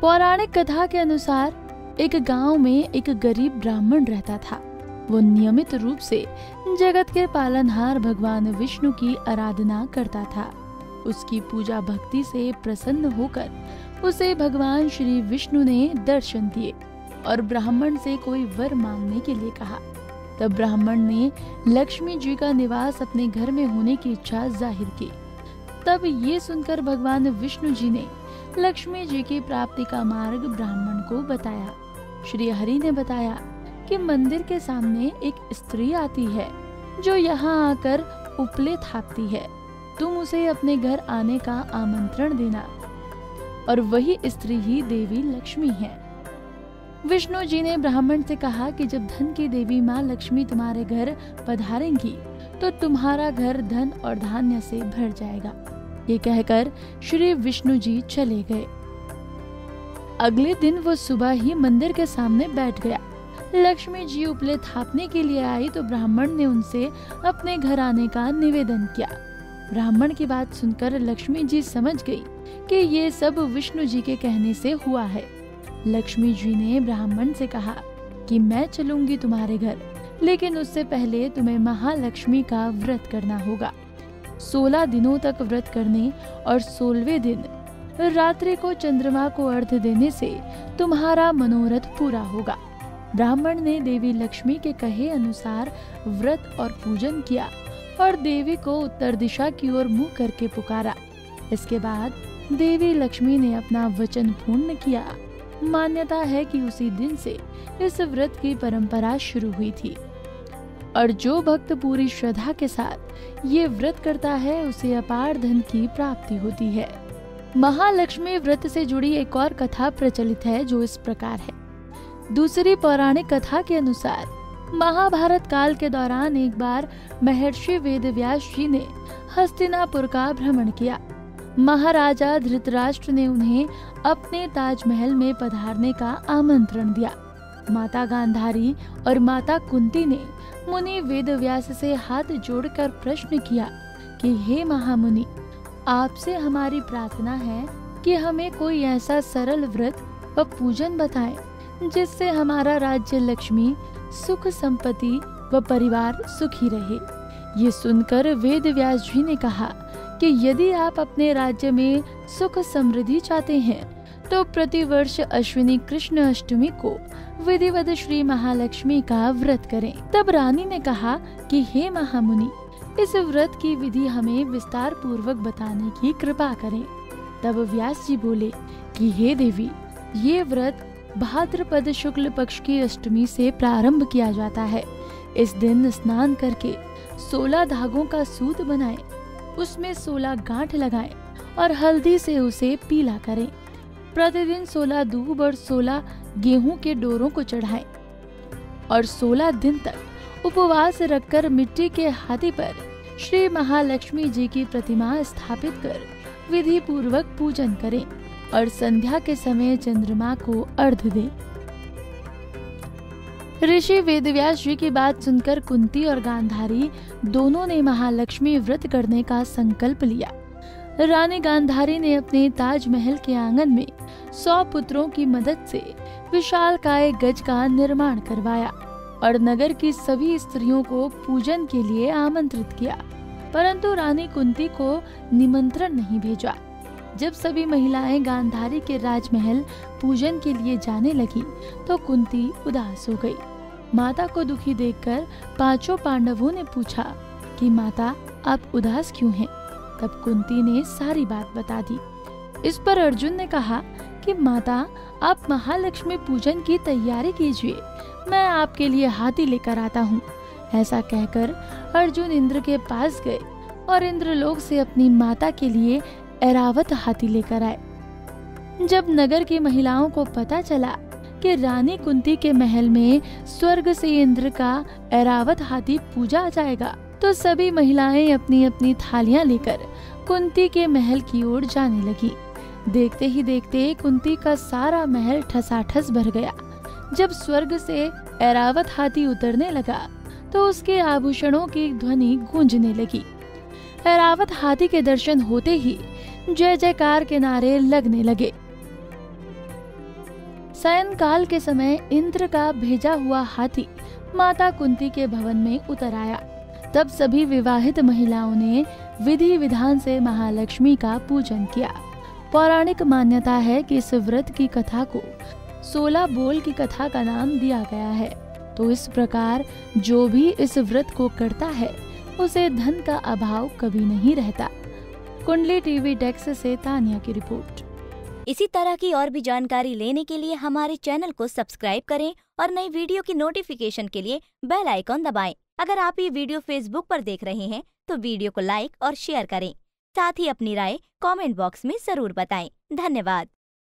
पौराणिक कथा के अनुसार, एक गाँव में एक गरीब ब्राह्मण रहता था। वो नियमित रूप से जगत के पालनहार भगवान विष्णु की आराधना करता था। उसकी पूजा भक्ति से प्रसन्न होकर उसे भगवान श्री विष्णु ने दर्शन दिए और ब्राह्मण से कोई वर मांगने के लिए कहा। तब ब्राह्मण ने लक्ष्मी जी का निवास अपने घर में होने की इच्छा ज़ाहिर की। तब ये सुनकर भगवान विष्णु जी ने लक्ष्मी जी की प्राप्ति का मार्ग ब्राह्मण को बताया। श्री हरि ने बताया कि मंदिर के सामने एक स्त्री आती है, जो यहाँ आकर उपले थापती है। तुम उसे अपने घर आने का आमंत्रण देना। और वही स्त्री ही देवी लक्ष्मी है। विष्णु जी ने ब्राह्मण से कहा कि जब धन की देवी माँ लक्ष्मी तुम्हारे घर पधारेंगी तो तुम्हारा घर धन और धान्य से भर जाएगा। ये कहकर श्री विष्णु जी चले गए। अगले दिन वो सुबह ही मंदिर के सामने बैठ गया। लक्ष्मी जी उपले थापने के लिए आई तो ब्राह्मण ने उनसे अपने घर आने का निवेदन किया। ब्राह्मण की बात सुनकर लक्ष्मी जी समझ गई कि ये सब विष्णु जी के कहने से हुआ है। लक्ष्मी जी ने ब्राह्मण से कहा कि मैं चलूँगी तुम्हारे घर, लेकिन उससे पहले तुम्हें महालक्ष्मी का व्रत करना होगा। सोलह दिनों तक व्रत करने और सोलवे दिन रात्रि को चंद्रमा को अर्थ देने से तुम्हारा मनोरथ पूरा होगा। ब्राह्मण ने देवी लक्ष्मी के कहे अनुसार व्रत और पूजन किया और देवी को उत्तर दिशा की ओर मुँह करके पुकारा। इसके बाद देवी लक्ष्मी ने अपना वचन पूर्ण किया। मान्यता है कि उसी दिन से इस व्रत की परंपरा शुरू हुई थी। और जो भक्त पूरी श्रद्धा के साथ ये व्रत करता है, उसे अपार धन की प्राप्ति होती है। महालक्ष्मी व्रत से जुड़ी एक और कथा प्रचलित है, जो इस प्रकार है। दूसरी पौराणिक कथा के अनुसार, महाभारत काल के दौरान एक बार महर्षि वेदव्यास जी ने हस्तिनापुर का भ्रमण किया। महाराजा धृतराष्ट्र ने उन्हें अपने ताजमहल में पधारने का आमंत्रण दिया। माता गांधारी और माता कुंती ने मुनि वेदव्यास से हाथ जोड़कर प्रश्न किया कि, हे महामुनि, आपसे हमारी प्रार्थना है कि हमें कोई ऐसा सरल व्रत व पूजन बताएँ, जिससे हमारा राज्य लक्ष्मी, सुख संपत्ति व परिवार सुखी रहे। ये सुनकर वेद व्यास जी ने कहा कि, यदि आप अपने राज्य में सुख समृद्धि चाहते हैं तो प्रतिवर्ष अश्विनी कृष्ण अष्टमी को विधिवत श्री महालक्ष्मी का व्रत करें। तब रानी ने कहा कि हे महामुनि इस व्रत की विधि हमें विस्तार पूर्वक बताने की कृपा करें। तब व्यास जी बोले कि हे देवी ये व्रत भाद्रपद शुक्ल पक्ष की अष्टमी से प्रारंभ किया जाता है। इस दिन स्नान करके सोलह धागों का सूत बनाएँ, उसमें सोलह गांठ लगाएँ और हल्दी से उसे पीला करें। प्रतिदिन सोलह दूब और सोलह गेहूँ के डोरों को चढ़ाएँ और सोलह दिन तक उपवास रखकर मिट्टी के हाथी पर श्री महालक्ष्मी जी की प्रतिमा स्थापित कर विधि पूर्वक पूजन करें और संध्या के समय चंद्रमा को अर्ध दें। ऋषि वेदव्यास जी की बात सुनकर कुंती और गांधारी दोनों ने महालक्ष्मी व्रत करने का संकल्प लिया। रानी गांधारी ने अपने ताजमहल के आँगन में सौ पुत्रों की मदद से विशाल काय गज का निर्माण करवाया और नगर की सभी स्त्रियों को पूजन के लिए आमंत्रित किया। परंतु रानी कुंती को निमंत्रण नहीं भेजा। जब सभी महिलाएँ गांधारी के राजमहल पूजन के लिए जाने लगी तो कुंती उदास हो गई। माता को दुखी देखकर पाँचों पांडवों ने पूछा कि, माता, आप उदास क्यों हैं? तब कुंती ने सारी बात बता दी। इस पर अर्जुन ने कहा कि, माता, आप महालक्ष्मी पूजन की तैयारी कीजिए। मैं आपके लिए हाथी लेकर आता हूँ। ऐसा कहकर अर्जुन इंद्र के पास गए और इंद्रलोक से अपनी माता के लिए एरावत हाथी लेकर आए। जब नगर की महिलाओं को पता चला कि रानी कुंती के महल में स्वर्ग से इंद्र का एरावत हाथी पूजा जाएगा तो सभी महिलाएँ अपनी अपनी थालियाँ लेकर कुंती के महल की ओर जाने लगी। देखते ही देखते कुंती का सारा महल ठसाठस भर गया। जब स्वर्ग से एरावत हाथी उतरने लगा तो उसके आभूषणों की ध्वनि गूंजने लगी। एरावत हाथी के दर्शन होते ही जय जयकार के नारे लगने लगे। सायंकाल के समय इंद्र का भेजा हुआ हाथी माता कुंती के भवन में उतर आया। तब सभी विवाहित महिलाओं ने विधि विधान से महालक्ष्मी का पूजन किया। पौराणिक मान्यता है कि इस व्रत की कथा को सोलह बोल की कथा का नाम दिया गया है। तो इस प्रकार जो भी इस व्रत को करता है, उसे धन का अभाव कभी नहीं रहता। कुंडली टीवी डेस्क से तानिया की रिपोर्ट। इसी तरह की और भी जानकारी लेने के लिए हमारे चैनल को सब्सक्राइब करें और नई वीडियो की नोटिफिकेशन के लिए बेल आइकॉन दबाएँ। अगर आप ये वीडियो फेसबुक पर देख रहे हैं तो वीडियो को लाइक और शेयर करें। साथ ही अपनी राय कमेंट बॉक्स में ज़रूर बताएँ। धन्यवाद।